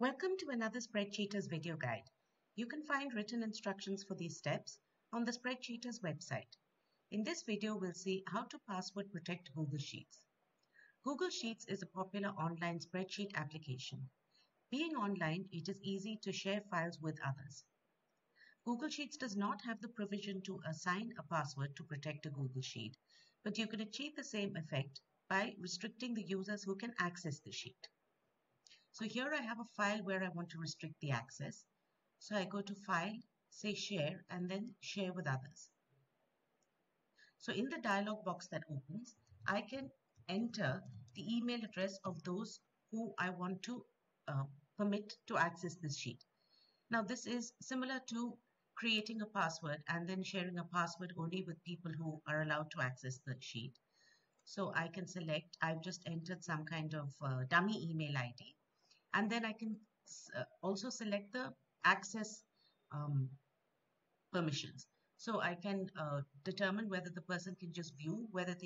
Welcome to another SpreadCheaters video guide. You can find written instructions for these steps on the SpreadCheaters website. In this video, we'll see how to password protect Google Sheets. Google Sheets is a popular online spreadsheet application. Being online, it is easy to share files with others. Google Sheets does not have the provision to assign a password to protect a Google Sheet, but you can achieve the same effect by restricting the users who can access the sheet. So here I have a file where I want to restrict the access. So I go to File, say Share, and then Share with Others. So in the dialog box that opens, I can enter the email address of those who I want to uh, permit to access this sheet. Now this is similar to creating a password and then sharing a password only with people who are allowed to access the sheet. So I can select, I've just entered some kind of uh, dummy email ID and then I can uh, also select the access um, permissions. So I can uh, determine whether the person can just view, whether